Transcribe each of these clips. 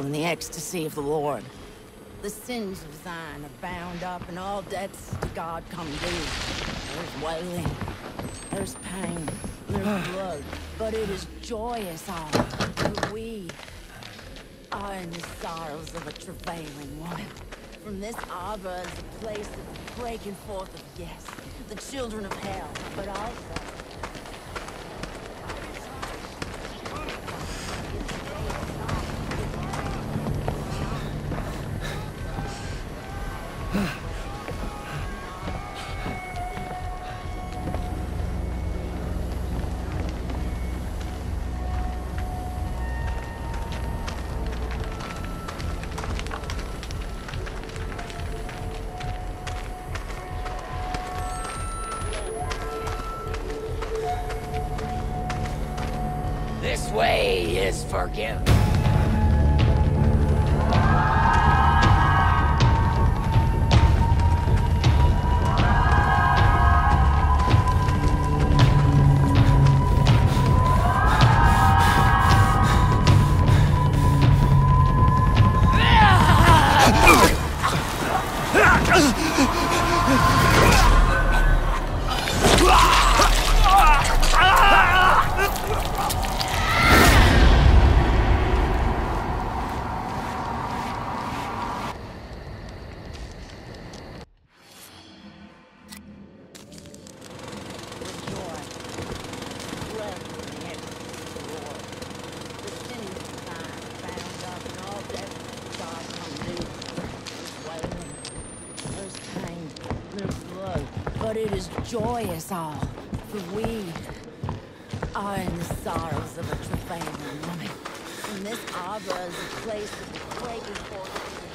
in the ecstasy of the Lord. The sins of Zion are bound up, and all debts to God come due. There's wailing, there's pain, there's blood, but it is joyous all, for we are in the sorrows of a travailing woman. From this arbor is a place of the breaking forth of yes, the children of hell, but also way joyous all, for we are in the sorrows of a travailing woman. And this arbor is a place of the breaking forth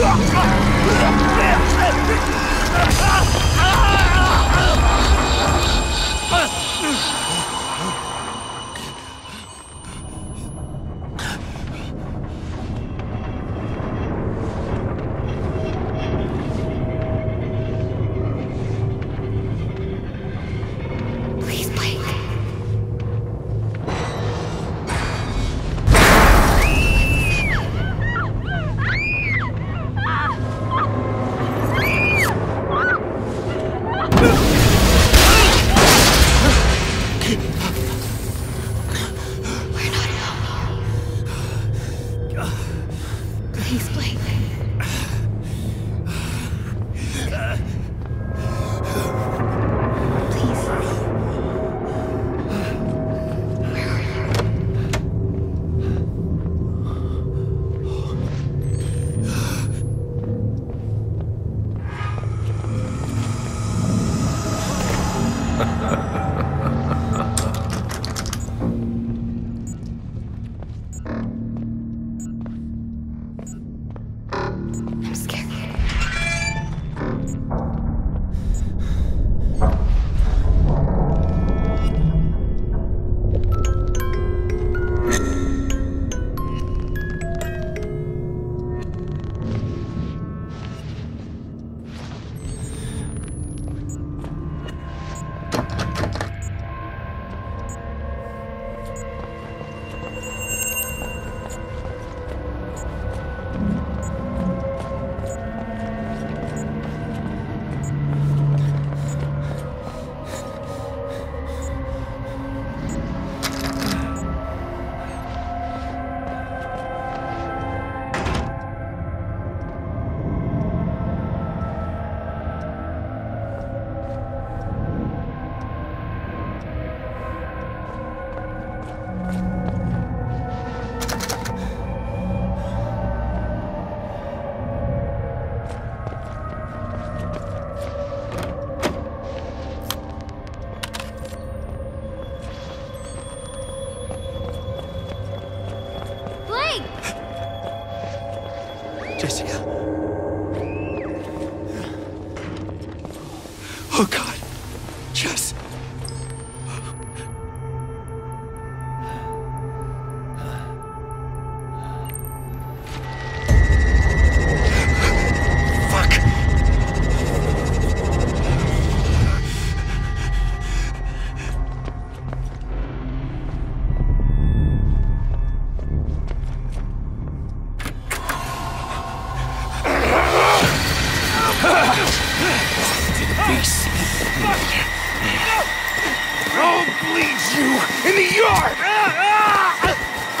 啊啊啊啊啊啊啊啊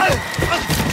Woe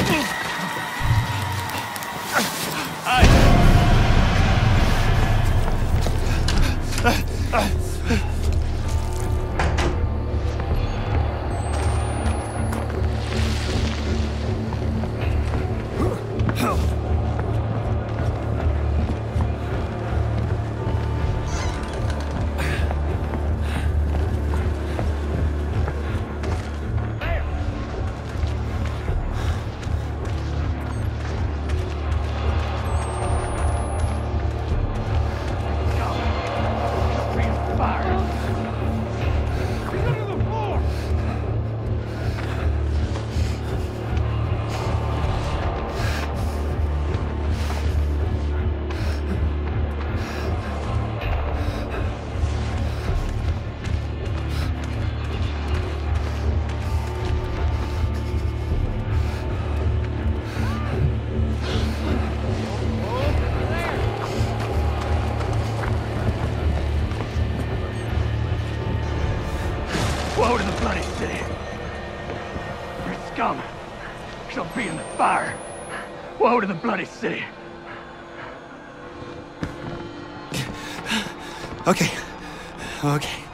scum shall be in the fire. Woe to the bloody city. Okay. Okay.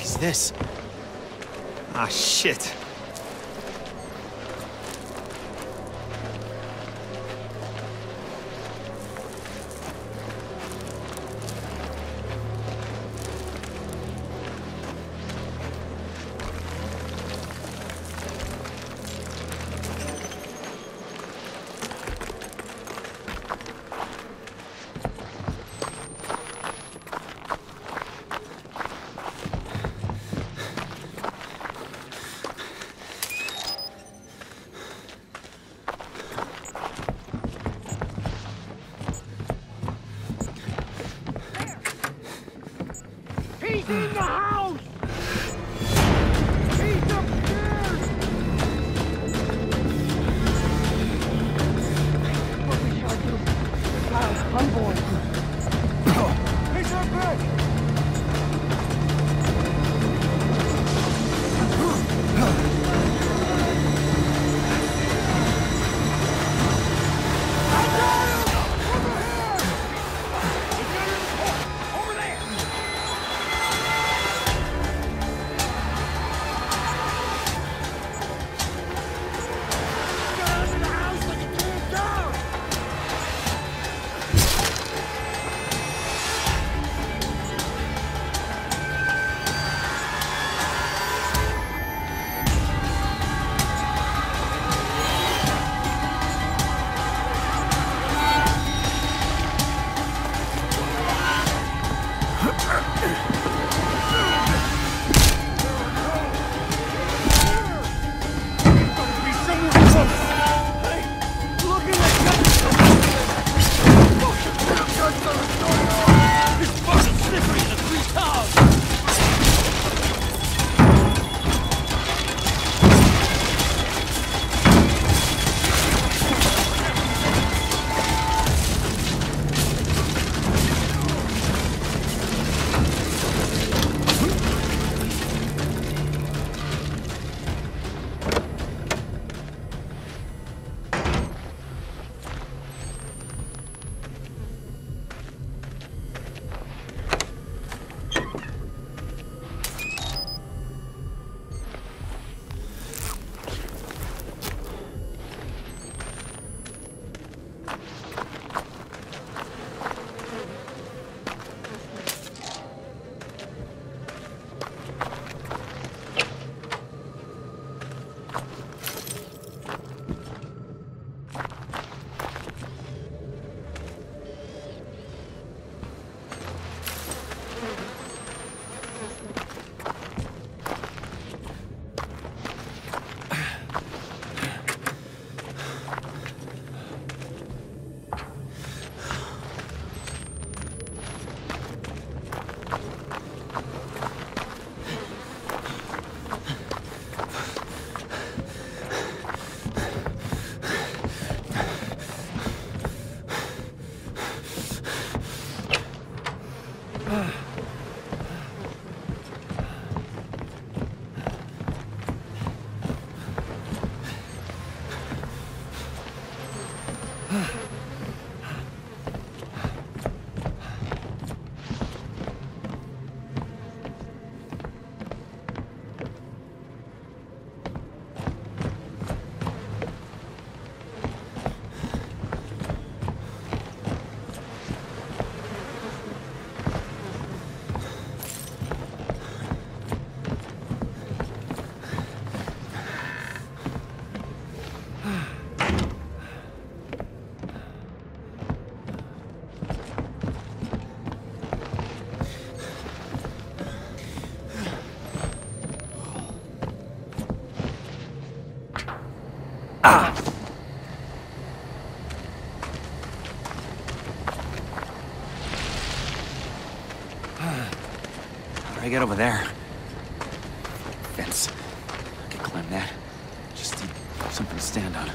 Fuck is this? Ah, shit. How do I get over there? Fence. I could climb that. Just need something to stand on.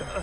Uh...